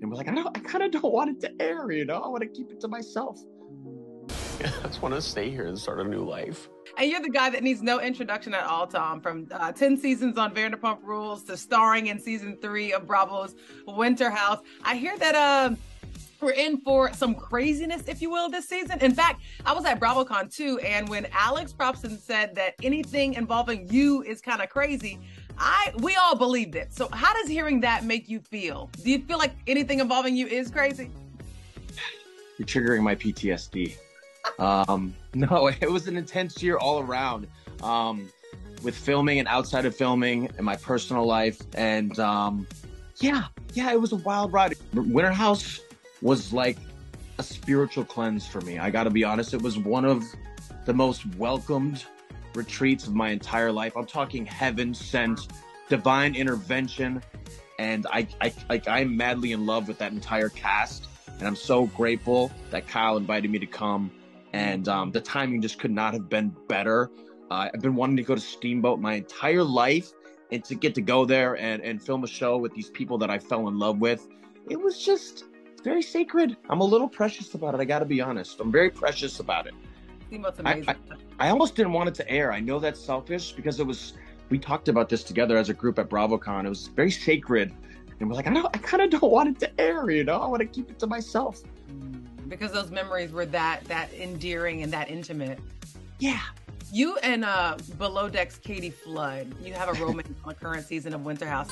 and we're like, I don't, I kind of don't want it to air, you know. I want to keep it to myself. I just want to stay here and start a new life. And you're the guy that needs no introduction at all, Tom. From uh, 10 seasons on Vanderpump Rules to starring in season three of Bravo's Winter House. I hear that uh, we're in for some craziness, if you will, this season. In fact, I was at BravoCon too, and when Alex Propson said that anything involving you is kind of crazy, I we all believed it. So how does hearing that make you feel? Do you feel like anything involving you is crazy? You're triggering my PTSD. um, no, it was an intense year all around. Um, with filming and outside of filming and my personal life. And um, yeah, yeah, it was a wild ride. Winter House was like a spiritual cleanse for me. I got to be honest, it was one of the most welcomed retreats of my entire life. I'm talking heaven sent, divine intervention, and I, I like I'm madly in love with that entire cast, and I'm so grateful that Kyle invited me to come, and um, the timing just could not have been better. Uh, I've been wanting to go to Steamboat my entire life, and to get to go there and and film a show with these people that I fell in love with, it was just very sacred. I'm a little precious about it. I got to be honest. I'm very precious about it. Amazing. I, I, I almost didn't want it to air. I know that's selfish because it was. We talked about this together as a group at BravoCon. It was very sacred, and we're like, I don't. I kind of don't want it to air. You know, I want to keep it to myself. because those memories were that that endearing and that intimate. Yeah. You and uh, Below Deck's Katie Flood, you have a romance on the current season of Winter House.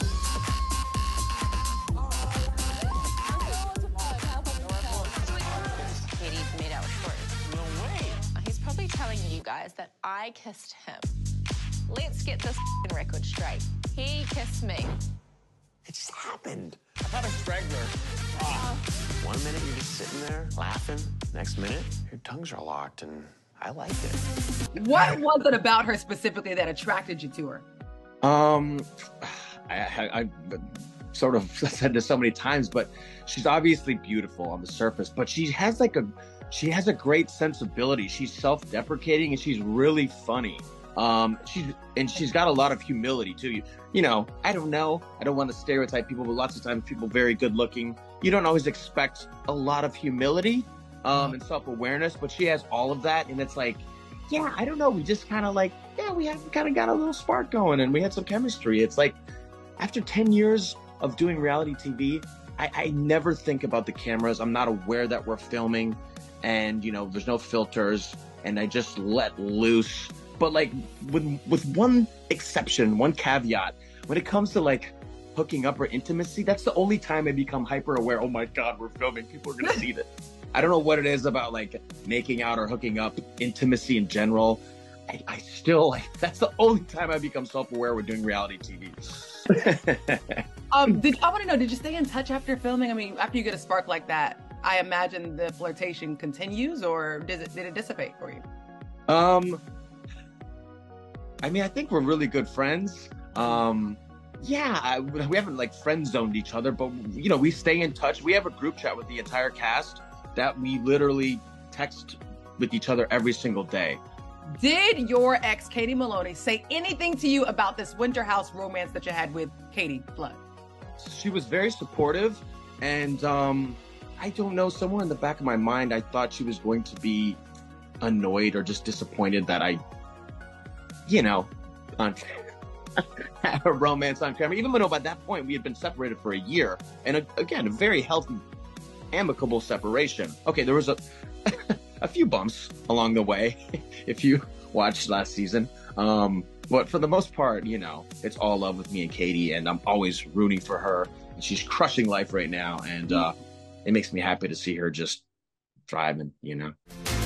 Telling you guys that I kissed him. Let's get this f***ing record straight. He kissed me. It just happened. I've had a straggler. Ah. One minute you're just sitting there laughing. Next minute, your tongues are locked, and I like it. What was it about her specifically that attracted you to her? Um, I, I, I sort of said this so many times, but she's obviously beautiful on the surface, but she has like a, she has a great sensibility. She's self-deprecating and she's really funny. Um, she's and she's got a lot of humility too. You, you know, I don't know. I don't want to stereotype people, but lots of times people very good looking. You don't always expect a lot of humility um, and self-awareness, but she has all of that, and it's like, yeah, I don't know. We just kind of like, yeah, we have kind of got a little spark going, and we had some chemistry. It's like after ten years of doing reality TV, I, I never think about the cameras. I'm not aware that we're filming, and you know, there's no filters, and I just let loose. But like with with one exception, one caveat, when it comes to like hooking up or intimacy, that's the only time I become hyper aware. Oh my god, we're filming. People are gonna see this. I don't know what it is about like making out or hooking up, intimacy in general. I, I still like that's the only time I become self aware when doing reality TV. Um, did I want to know? Did you stay in touch after filming? I mean, after you get a spark like that, I imagine the flirtation continues, or does it did it dissipate for you? Um, I mean, I think we're really good friends. Um, yeah, I, we haven't like friend zoned each other, but you know, we stay in touch. We have a group chat with the entire cast that we literally text with each other every single day. Did your ex Katie Maloney say anything to you about this Winter House romance that you had with Katie Flood? She was very supportive, and um, I don't know, somewhere in the back of my mind, I thought she was going to be annoyed or just disappointed that I, you know, on a romance on camera. Even though by that point we had been separated for a year, and a, again, a very healthy, amicable separation. Okay, there was a a few bumps along the way, if you watched last season. Um, but for the most part, you know, it's all love with me and Katie, and I'm always rooting for her. And she's crushing life right now, and uh, it makes me happy to see her just thriving. You know.